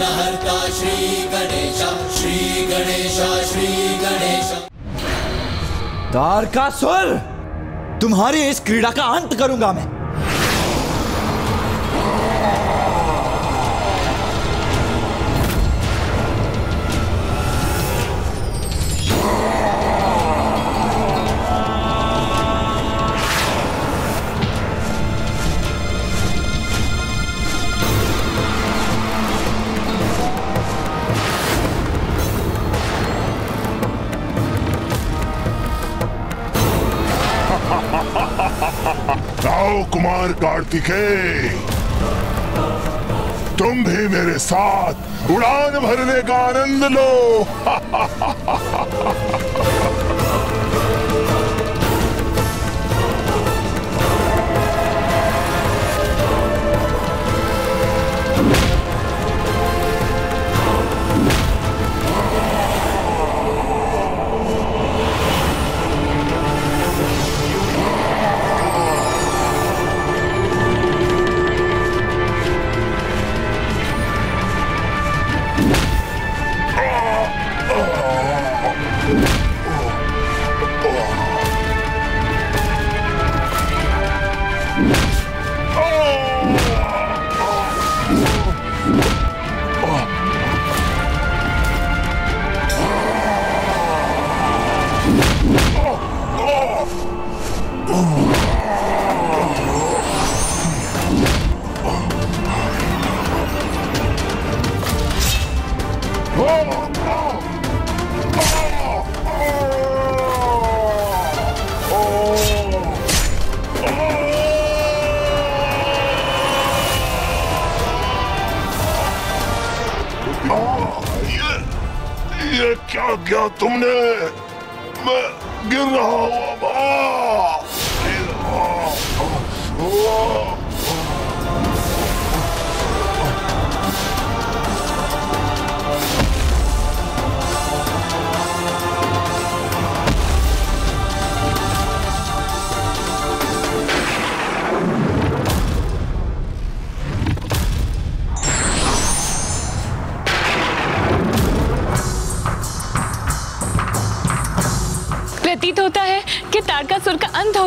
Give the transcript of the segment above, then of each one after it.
विघ्नहर्ता श्री गणेश श्री गणेश श्री गणेश। तारकासुर तुम्हारी इस क्रीड़ा का अंत करूँगा मैं। कुमार कार्तिकेय। तुम भी मेरे साथ उड़ान भरने का आनंद लो।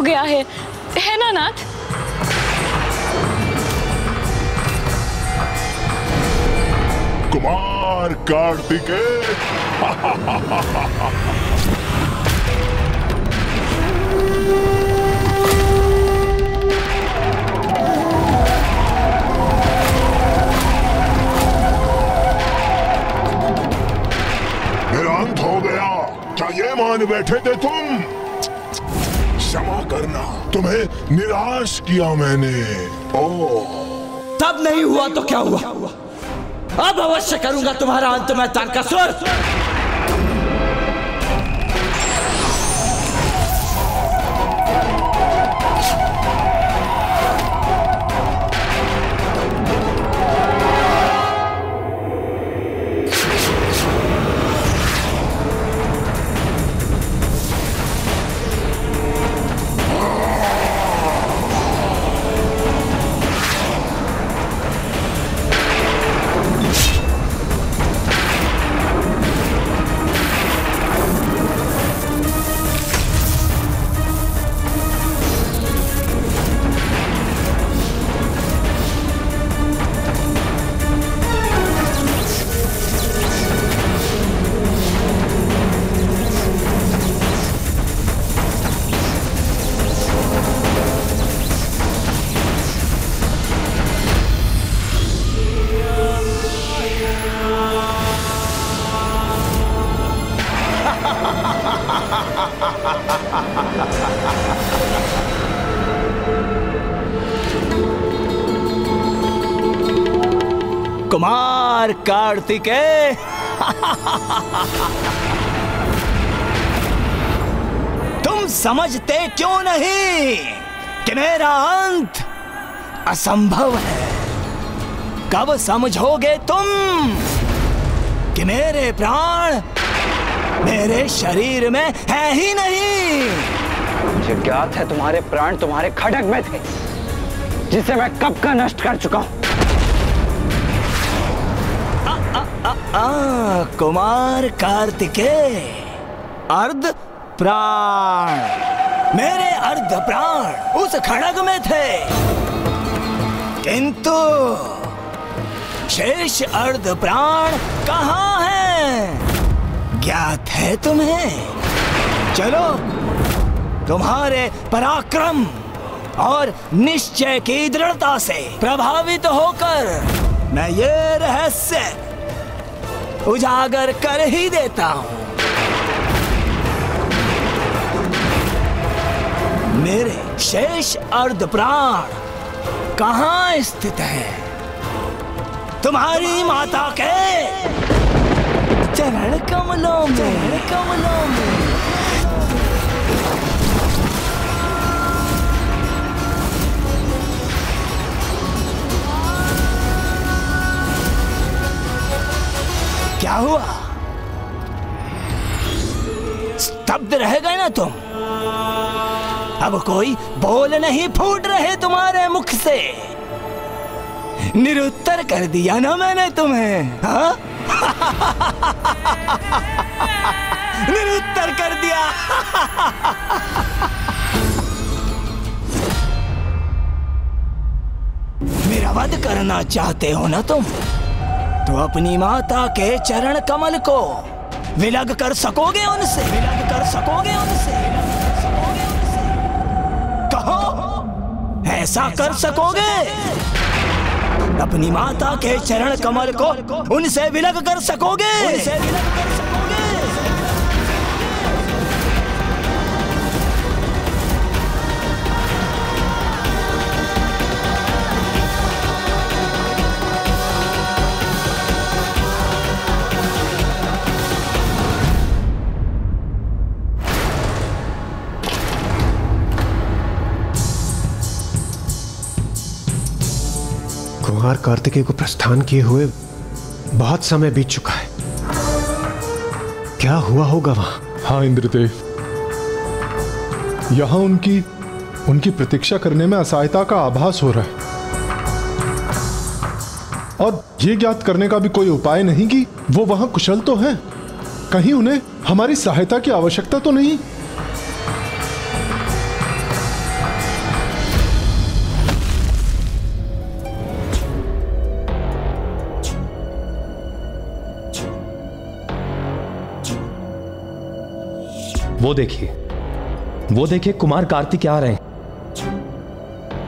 गया है। है ना, नाथ? कुमार कार्तिकेय अंत हो गया। क्या ये मान बैठे थे तुम। तुम्हें निराश किया मैंने। ओ। तब नहीं हुआ तो क्या हुआ? अब अवश्य करूँगा तुम्हारा अंत में तारकासुर कुमार कार्तिकेय तुम समझते क्यों नहीं कि मेरा अंत असंभव है? कब समझोगे तुम कि मेरे प्राण मेरे शरीर में है ही नहीं। मुझे ज्ञात है तुम्हारे प्राण तुम्हारे खड़क में थे जिसे मैं कब का नष्ट कर चुका हूँ। आ, कुमार कार्तिके अर्ध प्राण। मेरे अर्ध प्राण उस खड़ग में थे। किंतु शेष अर्ध प्राण कहाँ हैं? ज्ञात है तुम्हें? चलो, तुम्हारे पराक्रम और निश्चय की दृढ़ता से प्रभावित होकर मैं ये रहस्य उजागर कर ही देता हूँ। मेरे शेष अर्ध प्राण कहाँ स्थित है? तुम्हारी माता के कमलों में कमलों में क्या हुआ? स्तब्ध रह गए ना तुम। अब कोई बोल नहीं फूट रहे तुम्हारे मुख से। निरुत्तर कर दिया ना मैंने तुम्हें हाँ? निरुत्तर कर दिया। मेरा वध करना चाहते हो ना तुम? तो अपनी माता के चरण कमल को विलग कर सकोगे उनसे? विलग कर सकोगे उनसे? कहो, ऐसा कर सकोगे? अपनी माता के चरण कमल को उनसे विलग कर सकोगे? उनसे विलग कर सकोगे? कुमार कार्तिकेय को प्रस्थान किए हुए बहुत समय बीत चुका है। क्या हुआ होगा वहाँ? हाँ इंद्रदेव। यहाँ उनकी उनकी प्रतीक्षा करने में असहायता का आभास हो रहा है। और ये ज्ञात करने का भी कोई उपाय नहीं कि वो वहाँ कुशल तो हैं। कहीं उन्हें हमारी सहायता की आवश्यकता तो नहीं। वो देखिए। वो देखिए कुमार कार्तिक आ रहे हैं।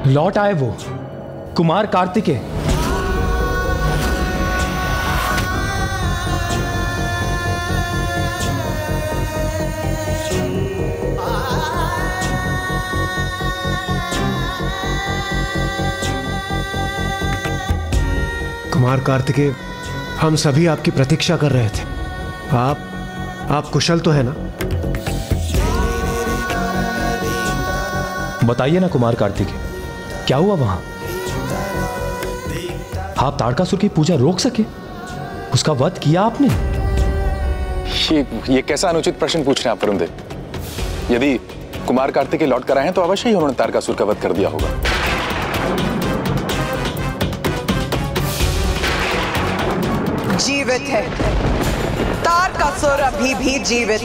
लौट आए वो। कुमार कार्तिकेय कुमार कार्तिकेय हम सभी आपकी प्रतीक्षा कर रहे थे। आप आप कुशल तो है ना? बताइए ना कुमार कार्तिक क्या हुआ वहाँ? आप ताड़कासुर की पूजा रोक सके? उसका वध किया आपने? ये ये कैसा अनुचित प्रश्न पूछ रहे हैं आप वरुणदेव यदि कुमार कार्तिकेय लौट कर आए हैं तो अवश्य ही उन्होंने तारकासुर का वध कर दिया होगा। जीवित है। तार का सुर अभी भी जीवित।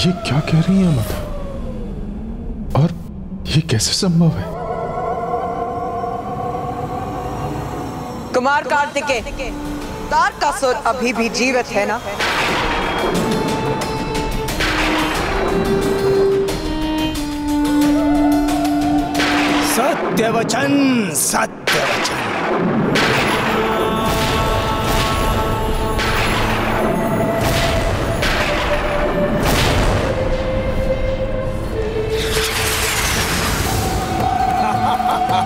ये क्या कह रही है माता और ये कैसे संभव है? कुमार कार्तिके तार का सुर अभी भी जीवित है ना? सत्य वचन मैंने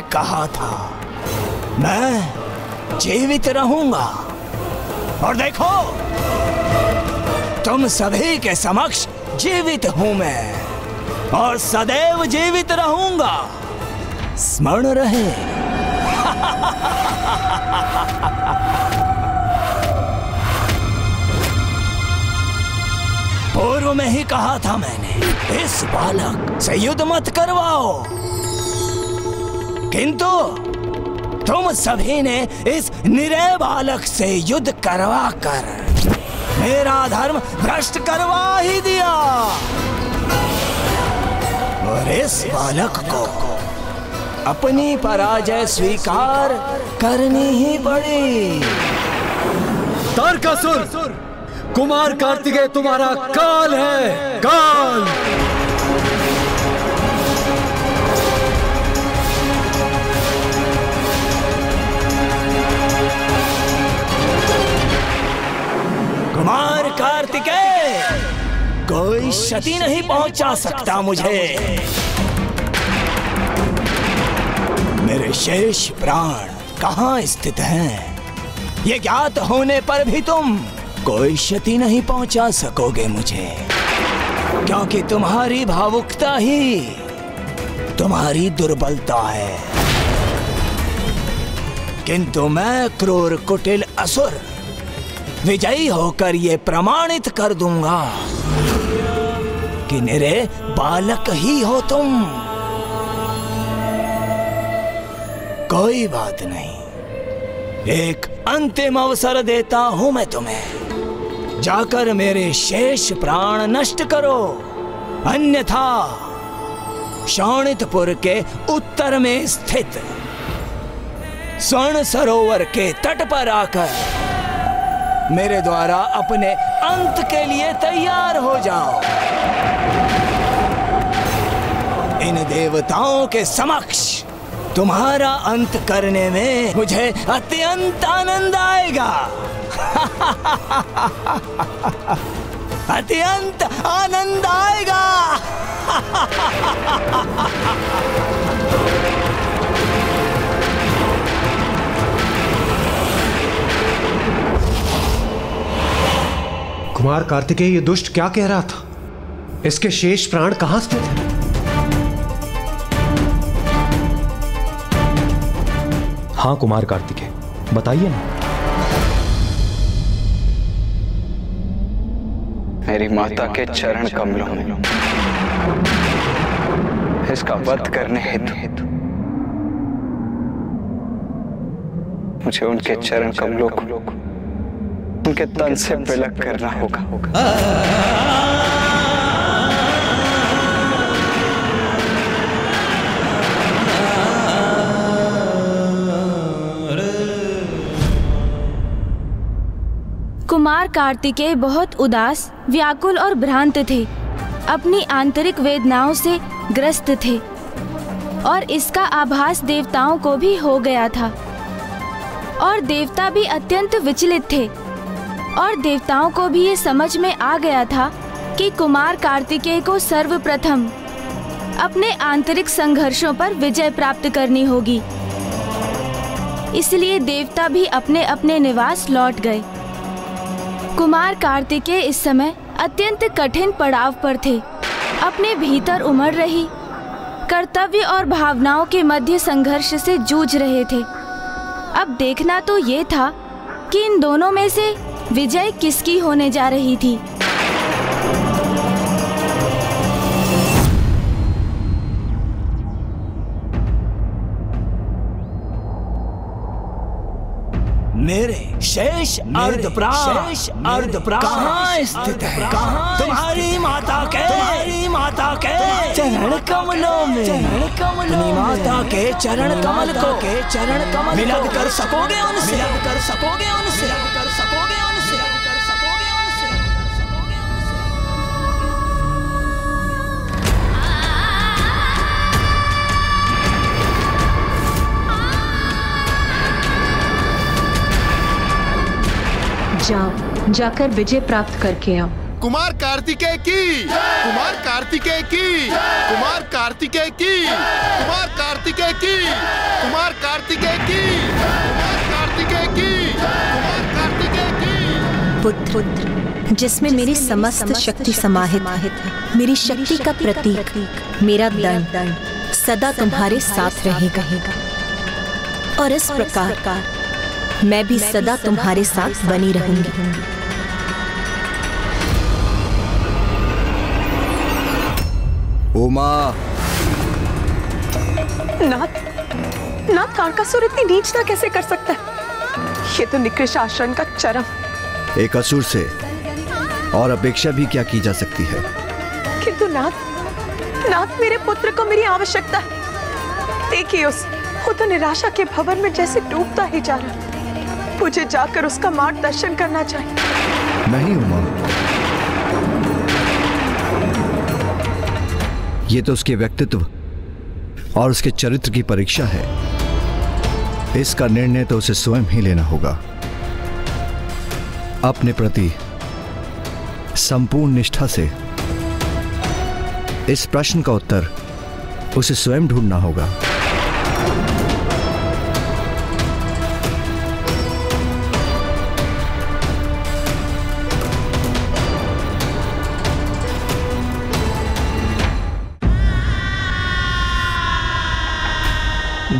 कहा था, मैं जीवित रहूँगा। और देखो, तुम सभी के समक्ष जीवित हूँ मैं, और सदैव जीवित रहूँगा। स्मरण रहे। पूर्व में ही कहा था मैंने, इस बालक से युद्ध मत करवाओ। किंतु तुम सभी ने इस निरय बालक से युद्ध करवा कर मेरा धर्म भ्रष्ट करवा ही दिया। और इस बालक को अपनी पराजय स्वीकार करनी ही पड़ी। तारकासुर कुमार कार्तिकेय, तुम्हारा काल है, काल। कुमार कार्तिकेय, कोई क्षति नहीं पहुँचा सकता मुझे। मेरे शेष प्राण कहाँ स्थित हैं? ये ज्ञात होने पर भी तुम कोई क्षति नहीं पहुँचा सकोगे मुझे, क्योंकि तुम्हारी भावुकता ही तुम्हारी दुर्बलता है। किंतु मैं क्रूर, कुटिल, असुर, विजयी होकर ये प्रमाणित कर दूँगा कि मेरे बालक ही हो तुम। कोई बात नहीं, एक अंतिम अवसर देता हूँ मैं तुम्हें। जाकर मेरे शेष प्राण नष्ट करो। अन्यथा शौणितपुर के उत्तर में स्थित स्वर्ण सरोवर के तट पर आकर मेरे द्वारा अपने अंत के लिए तैयार हो जाओ। इन देवताओं के समक्ष तुम्हारा अंत करने में मुझे अत्यंत आनंद आएगा। अत्यंत आनंद आएगा। कुमार कार्तिकेय ये दुष्ट क्या कह रहा था? इसके शेष प्राण कहाँ स्थित हैं? हाँ कुमार कार्तिकेय बताइए ना। मेरी माता के चरण कमलों में। इसका वध करने हेतु। हेतु। मुझे उनके चरण कमलों को उनके तन से पिलक करना होगा। होगा। कुमार कार्तिकेय बहुत उदास, व्याकुल और भ्रांत थे। अपनी आंतरिक वेदनाओं से ग्रस्त थे। और इसका आभास देवताओं को भी हो गया था। और देवता भी अत्यंत विचलित थे। और देवताओं को भी ये समझ में आ गया था कि कुमार कार्तिकेय को सर्वप्रथम अपने आंतरिक संघर्षों पर विजय प्राप्त करनी होगी। इसलिए देवता भी अपने अपने निवास लौट गए। कुमार कार्तिकेय इस समय अत्यंत कठिन पड़ाव पर थे। अपने भीतर उमड़ रही, कर्तव्य और भावनाओं के मध्य संघर्ष से जूझ रहे थे। अब देखना तो ये था कि इन दोनों में से विजय किसकी होने जा रही थी। मेरे शेष अर्ध प्राण शेष अर्ध प्राण कहाँ स्थित है? कहाँ तुम्हारी माता के तुम्हारी माता के चरण कमलों में। चरण कमलों माता के चरण कमल को के चरण कमल मिलग कर सकोगे उनसे। मिलग कर सकोगे उनसे। मिलग कर सकोगे जाकर विजय प्राप्त करके आओ। कुमार कार्तिकेय की। कुमार कार्तिकेय की। कुमार कार्तिकेय की। कुमार कार्तिकेय की। कुमार कार्तिकेय की। कुमार कार्तिकेय की। कुमार कार्तिकेय की। पुत्र पुत्र जिसमें मेरी समस्त शक्ति समाहित है। मेरी शक्ति का प्रतीक मेरा दंड। सदा तुम्हारे साथ रहेगा। और इस प्रकार मैं भी सदा तुम्हारे साथ बनी रहूँगी। उमा नाथ नाथ कारकासुर इतनी नीचता कैसे कर सकता है? ये तो निकृष्ट आचरण का चरम। एक असुर से और अपेक्षा भी क्या की जा सकती है? किंतु नाथ नाथ मेरे पुत्र को मेरी आवश्यकता है। देखिए उस वो तो निराशा के भवन में जैसे डूबता ही जा रहा मुझे जाकर उसका मार्गदर्शन करना चाहिए। नहीं ये तो उसके व्यक्तित्व और उसके चरित्र की परीक्षा है। इसका निर्णय तो उसे स्वयं ही लेना होगा। अपने प्रति संपूर्ण निष्ठा से इस प्रश्न का उत्तर उसे स्वयं ढूंढना होगा।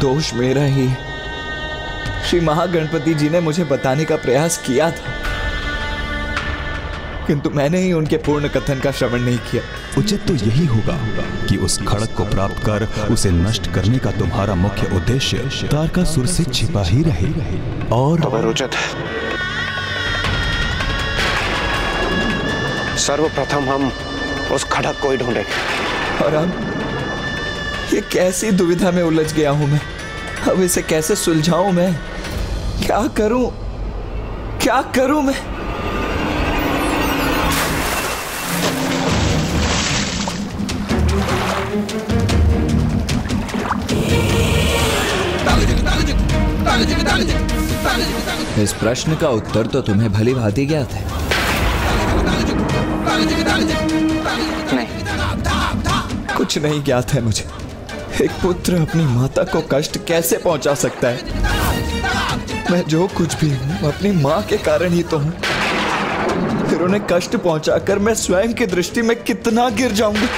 दोष मेरा ही। है। श्री महागणपति जी ने मुझे बताने का प्रयास किया था। किंतु मैंने ही उनके पूर्ण कथन का श्रवण नहीं किया। उचित तो यही होगा कि उस खड़क को प्राप्त कर उसे नष्ट करने का तुम्हारा मुख्य उद्देश्य तारकासुर से छिपा ही रहे। और उचित सर्वप्रथम हम उस खड़क को ही ढूंढेंगे। और अब ये कैसी दुविधा में उलझ गया हूँ मैं? अब इसे कैसे सुलझाऊं मैं? क्या करूँ? क्या करूँ मैं? इस प्रश्न का उत्तर तो तुम्हें भली भांति ज्ञात है। नहीं कुछ नहीं ज्ञात है मुझे। एक पुत्र अपनी माता को कष्ट कैसे पहुँचा सकता है? मैं जो कुछ भी हूँ अपनी माँ के कारण ही तो हूँ। फिर उन्हें कष्ट पहुंचाकर मैं स्वयं की दृष्टि में कितना गिर जाऊँगा?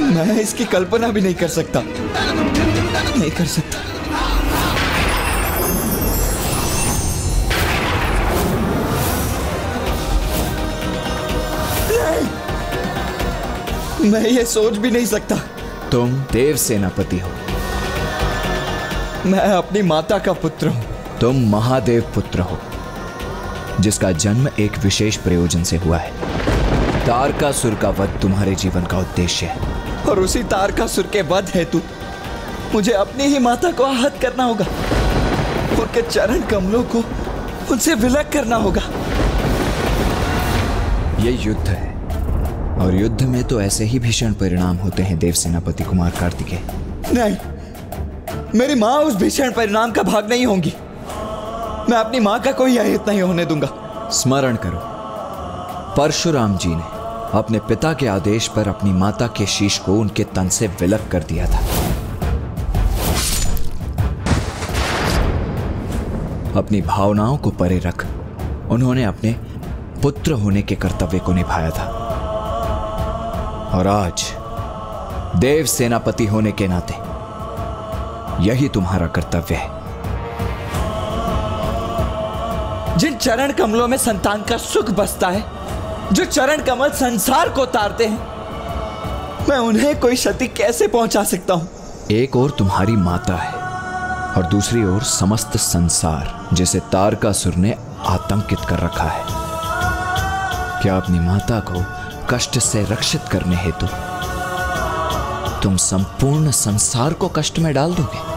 मैं इसकी कल्पना भी नहीं कर सकता। नहीं कर सकता। मैं ये सोच भी नहीं सकता। तुम देव सेनापति हो। मैं अपनी माता का पुत्र हूँ। तुम महादेव पुत्र हो जिसका जन्म एक विशेष प्रयोजन से हुआ है। तारकासुर का वध तुम्हारे जीवन का उद्देश्य है। और उसी तारकासुर के वध हेतु मुझे अपनी ही माता को आहत करना होगा। उनके चरण कमलों को उनसे विलग करना होगा। ये युद्ध है। और युद्ध में तो ऐसे ही भीषण परिणाम होते हैं देव सेनापति कुमार कार्तिकेय। नहीं मेरी माँ उस भीषण परिणाम का भाग नहीं होंगी। मैं अपनी माँ का कोई अहित नहीं होने दूँगा। स्मरण करो परशुराम जी ने अपने पिता के आदेश पर अपनी माता के शीश को उनके तन से विलक कर दिया था। अपनी भावनाओं को परे रख उन्होंने अपने पुत्र होने के कर्तव्य को निभाया था। और आज देव सेनापति होने के नाते यही तुम्हारा कर्तव्य है। जिन चरण कमलों में संतान का सुख बसता है जो चरण कमल संसार को तारते हैं मैं उन्हें कोई क्षति कैसे पहुँचा सकता हूँ? एक और तुम्हारी माता है और दूसरी ओर समस्त संसार जिसे तारकासुर ने आतंकित कर रखा है। क्या अपनी माता को कष्ट से रक्षित करने हेतु। तुम संपूर्ण संसार को कष्ट में डाल दोगे।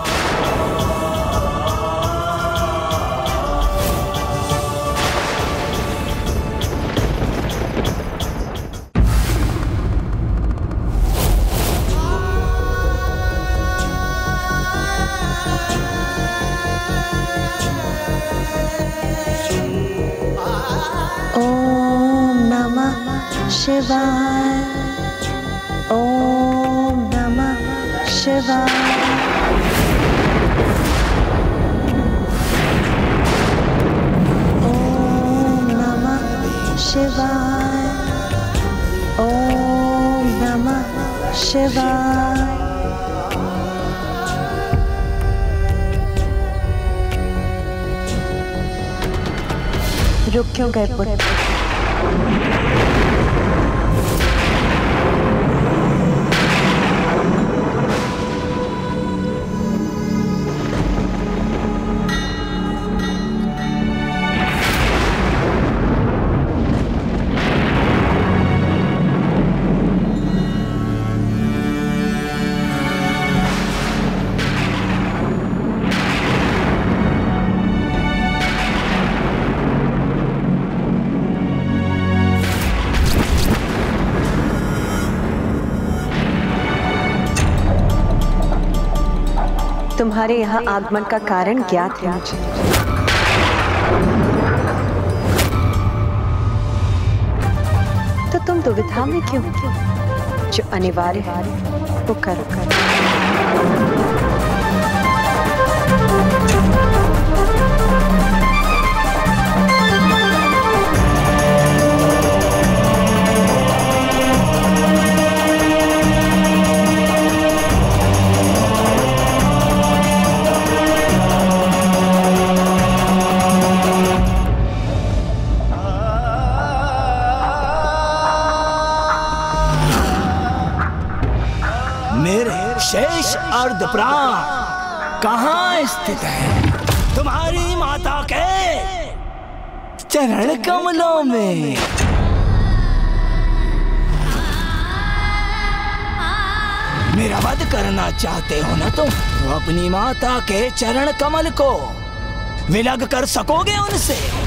रुक क्यों गए? पुत्र तुम्हारे यहाँ आगमन का कारण ज्ञात मुझे। तो तुम दुविधा में क्यों? जो अनिवार्य वो करो करो। शेष अर्ध कहाँ स्थित है? तुम्हारी माता के चरण कमलों में। मेरा वध करना चाहते हो ना तुम? तो अपनी माता के चरण कमल को विलग कर सकोगे उनसे?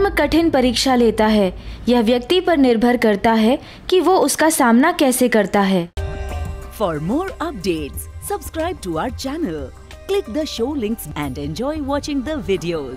धर्म कठिन परीक्षा लेता है। यह व्यक्ति पर निर्भर करता है कि वो उसका सामना कैसे करता है। For more update subscribe to our channel click the show link and enjoy watching videos